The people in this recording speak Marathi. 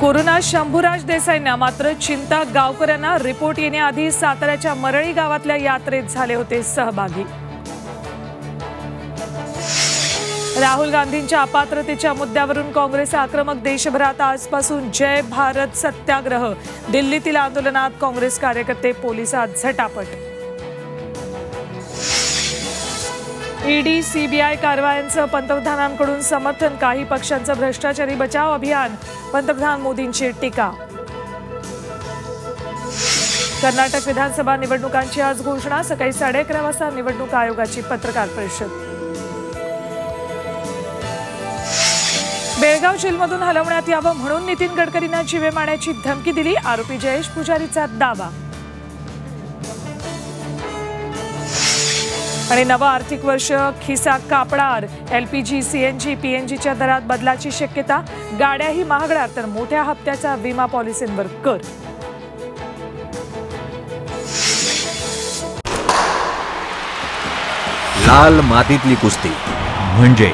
कोरोना शंभूराज देसाईंना मात्र चिंता. गावकऱ्यांना रिपोर्ट येण्याआधी साताऱ्याच्या मरळी गावातल्या यात्रेत झाले होते सहभागी. राहुल गांधींच्या अपात्रतेच्या मुद्द्यावरून काँग्रेस आक्रमक देशभरात आजपासून जय भारत सत्याग्रह. दिल्लीतील आंदोलनात काँग्रेस कार्यकर्ते पोलिसात झटापट ईडी सीबीआय कारवायांचं पंतप्रधानांकडून समर्थन काही पक्षांचं भ्रष्टाचारी बचाव अभियान पंतप्रधान मोदींची टीका. कर्नाटक विधानसभा निवडणुकांची आज घोषणा सकाळी साडे अकरा वाजता निवडणूक आयोगाची पत्रकार परिषद. बेळगाव जेलमधून हलवण्यात यावं म्हणून नितीन गडकरींना जीवे मारण्याची धमकी दिली आरोपी जयेश पुजारीचा दावा. आणि नवं आर्थिक वर्ष खिसा कापणार एलपीजी सीएनजी पीएनजीच्या दरात बदलाची शक्यता गाड्याही महागणार तर मोठ्या हप्त्याचा विमा पॉलिसींवर कर. लाल मातीतली कुस्ती. म्हणजे?